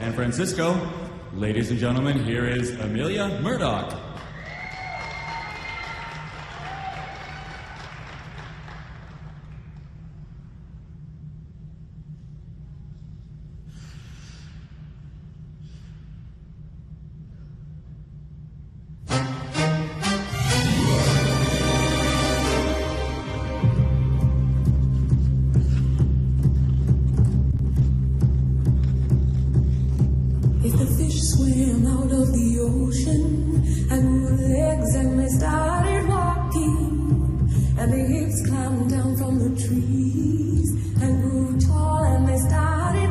San Francisco. Ladies and gentlemen, here is Emilia Murdock. swim out of the ocean and grew legs and they started walking and the hips climbed down from the trees and grew tall and they started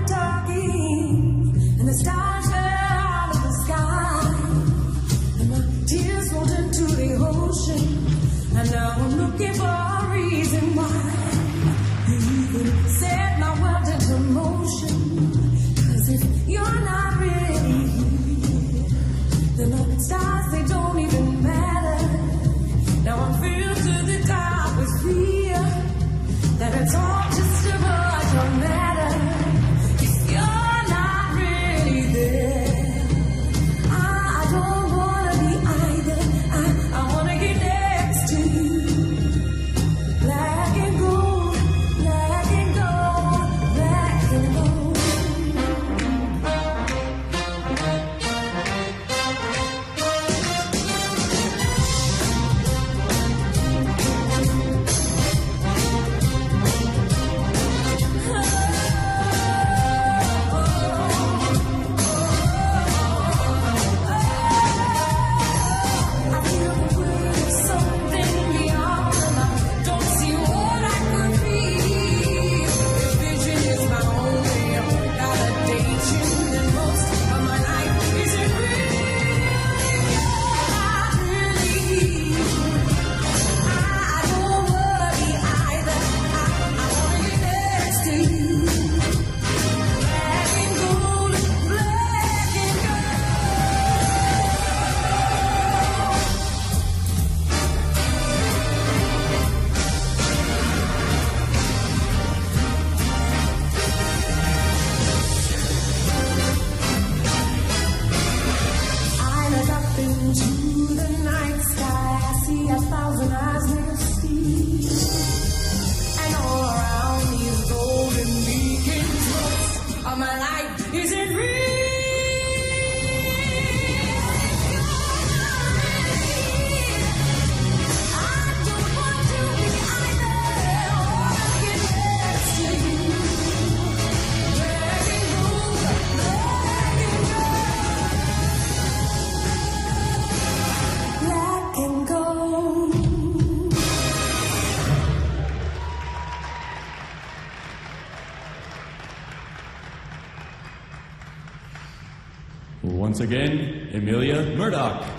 Once again, Emilia Murdock.